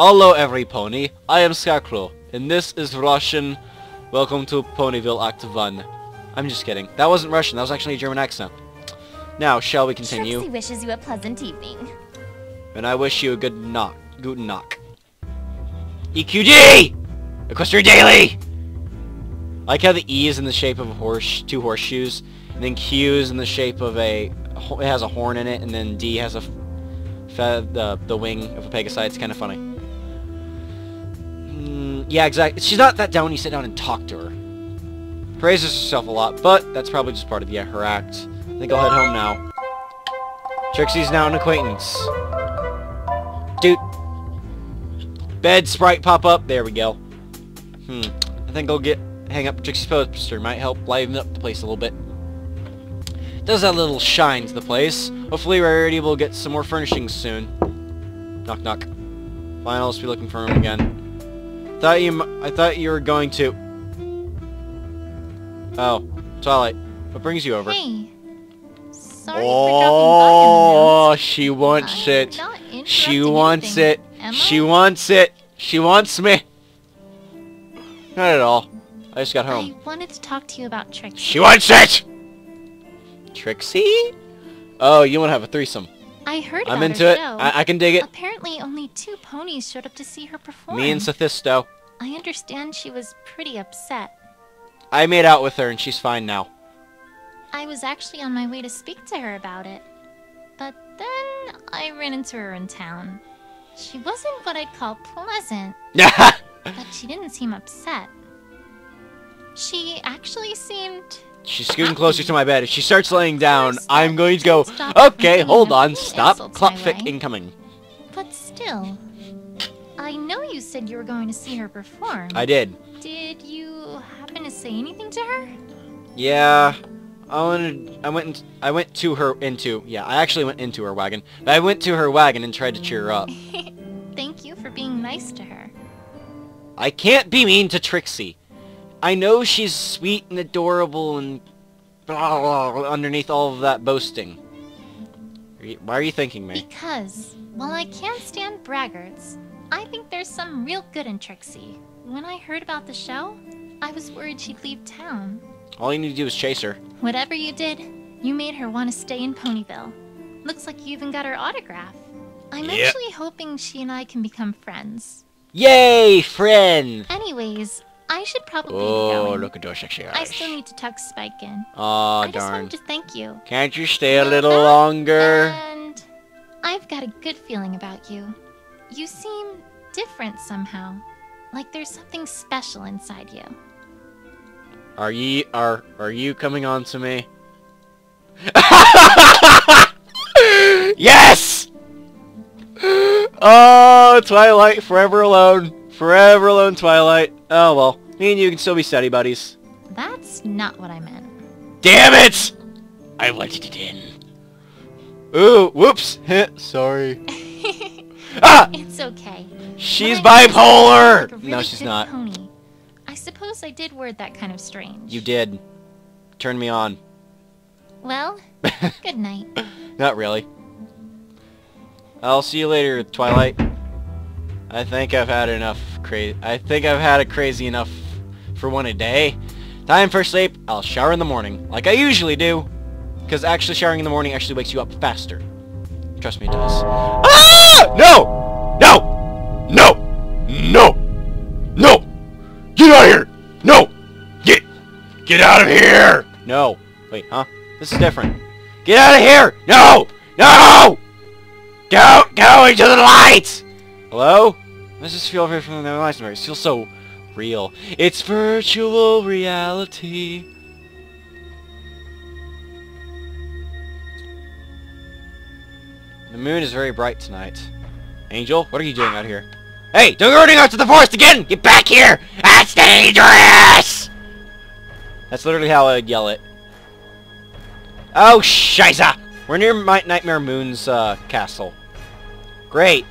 Hello every pony, I am Scarecrow, and this is Russian. Welcome to Ponyville Act 1. I'm just kidding. That wasn't Russian, that was actually a German accent. Now, shall we continue? Trixie wishes you a pleasant evening. And I wish you a good knock. Guten knock. EQD! Equestria Daily! I like how the E is in the shape of a horse, two horseshoes, and then Q is in the shape of a, it has a horn in it, and then D has a, fe the, the wing of a pegasi. It's kind of funny. Yeah, exactly. She's not that down when you sit down and talk to her. Praises herself a lot, but that's probably just part of yeah, her act. I think I'll head home now. Trixie's now an acquaintance. Dude. Bed sprite pop up. There we go. Hmm. I think I'll get hang up Trixie's poster. Might help liven up the place a little bit. Does that little shine to the place. Hopefully Rarity will get some more furnishings soon. Knock knock. Finals be looking for him again. Thought you I thought you were going to Oh, Twilight. What brings you over? Hey. Sorry oh, for dropping by oh, she wants. I'm it. She wants anything, it. She wants it. She wants me. Not at all. I just got home. I wanted to talk to you about Trixie. She wants it! Trixie? Oh, you want to have a threesome. I heard I'm into it. show. I, I can dig it. Apparently, only two ponies showed up to see her perform. Me and Sophisto. I understand she was pretty upset. I made out with her and she's fine now. I was actually on my way to speak to her about it. But then I ran into her in town. She wasn't what I'd call pleasant, but she didn't seem upset. She actually seemed She's scooting closer to my bed. If she starts laying down, I'm going to go, okay, hold on, stop, insults clock my fic incoming. But still, I know you said you were going to see her perform. I did. Did you happen to say anything to her? Yeah, I wanted. I went. In, I went to her into. Yeah, I actually went into her wagon. But I went to her wagon and tried to cheer her up. Thank you for being nice to her. I can't be mean to Trixie. I know she's sweet and adorable and blah, blah, blah, underneath all of that boasting. Are you- Why are you thanking me? Because, while I can't stand braggarts, I think there's some real good in Trixie. When I heard about the show, I was worried she'd leave town. All you need to do is chase her. Whatever you did, you made her want to stay in Ponyville. Looks like you even got her autograph. I'm Yep. actually hoping she and I can become friends. Yay, friend! Anyways, I should probably be Oh, look at those sexy I still need to tuck Spike in. Aw, I just darn. wanted to thank you. Can't you stay a little longer? And I've got a good feeling about you. You seem different somehow. Like there's something special inside you. Are ye are are you coming on to me? yes! Oh, Twilight, forever alone. Forever alone, Twilight. Oh well, me and you can still be study buddies. That's not what I meant. Damn it! I wanted it in. Ooh, whoops. Sorry. ah! It's okay. She's But I also bipolar! really No, she's not. Pony. I suppose I did word that kind of strange. You did. Turn me on. Well, good night. Not really. I'll see you later, Twilight. I think I've had enough crazy. I think I've had it crazy enough for one a day. Time for sleep. I'll shower in the morning, like I usually do. Because actually showering in the morning actually wakes you up faster. Trust me, it does. Ah! No! No! No! No! No! Get out of here! No! Get! Get out of here! No. Wait, huh? This is different. Get out of here! No! No! Go! Go into the lights! Hello? This just feel very from the lights. It feels so real. It's virtual reality. The moon is very bright tonight. Angel, what are you doing out here? Hey, don't go running out to the forest again! Get back here! That's dangerous! That's literally how I'd yell it. Oh, shiza! We're near My Nightmare Moon's uh, castle. Great.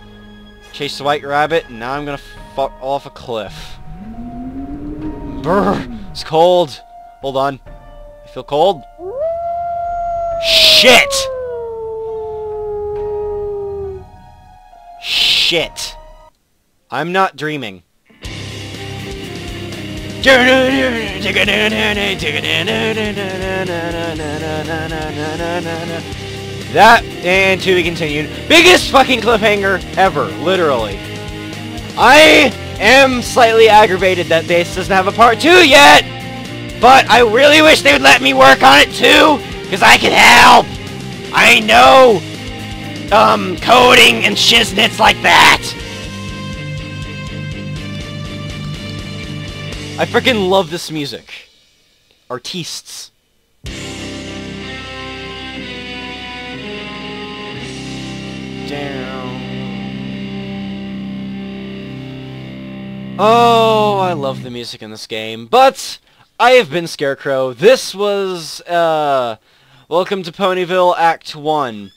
Chase the white rabbit, and now I'm gonna fall off a cliff. Brr, it's cold. Hold on. I feel cold. Shit! Shit. I'm not dreaming. That, and to be continued. Biggest fucking cliffhanger ever, literally. I am slightly aggravated that this doesn't have a part 2 yet! But I really wish they would let me work on it too, because I could help! I know, um, coding and shiznits like that! I freaking love this music. Artistes. Down. Oh, I love the music in this game. But I have been Scarecrow. This was uh Welcome to Ponyville Act 1.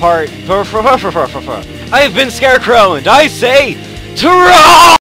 Part I have been Scarecrow and I say ta